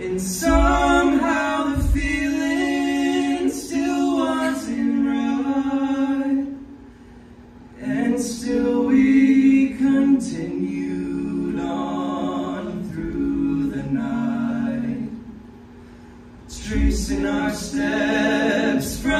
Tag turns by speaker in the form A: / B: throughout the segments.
A: And somehow the feeling still wasn't right And still we continued on through the night Tracing our steps from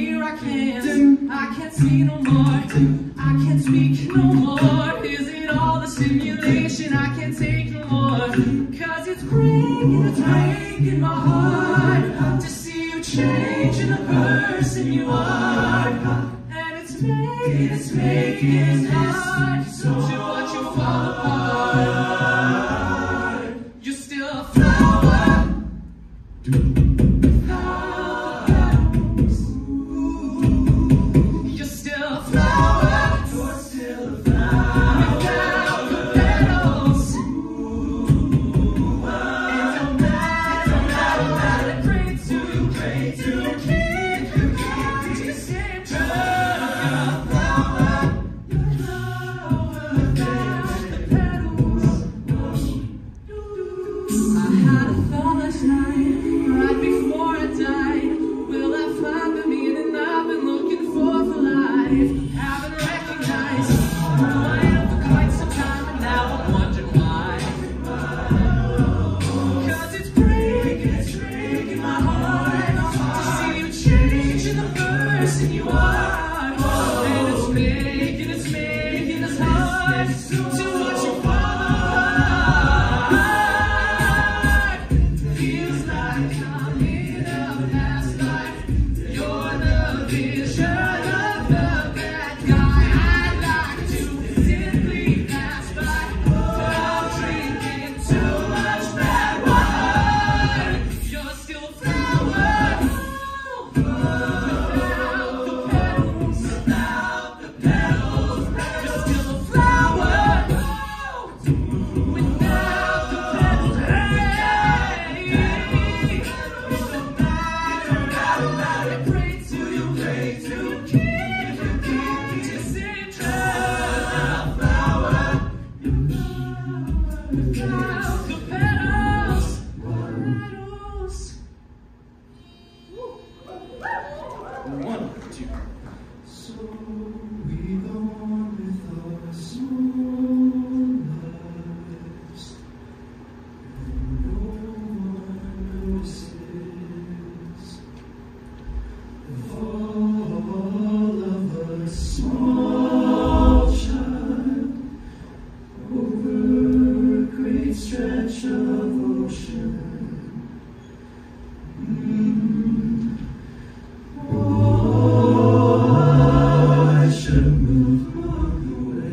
A: here I can't, I can't see no more, I can't speak no more, is it all the stimulation, I can't take no more, cause it's breaking, it's breaking my heart, to see you change in the person you are, and it's making, it's making it hard, so person you are. Oh, and it's making us, making us hard to One, two.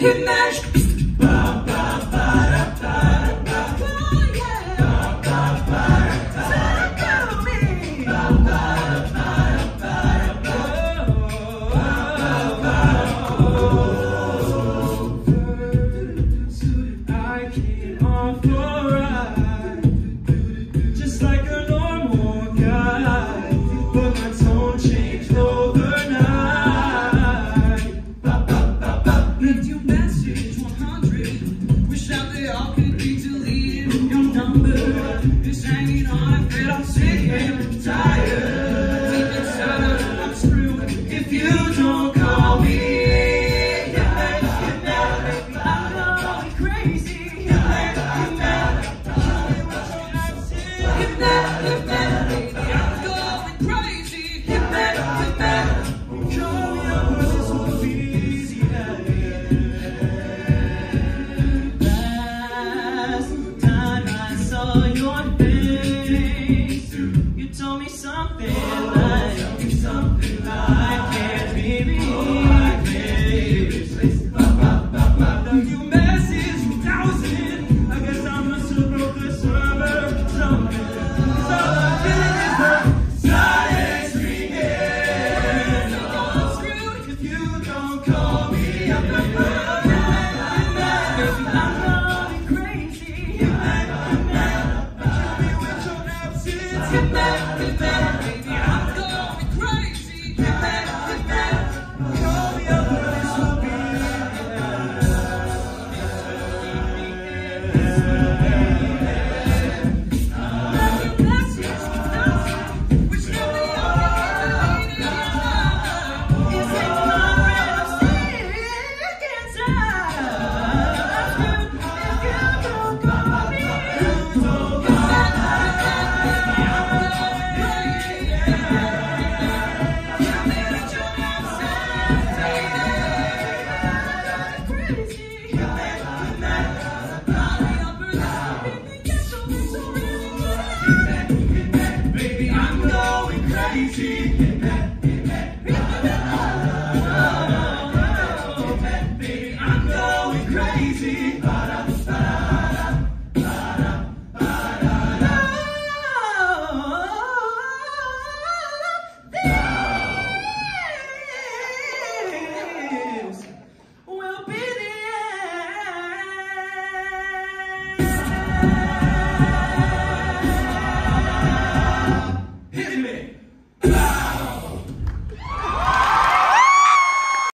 B: Bye.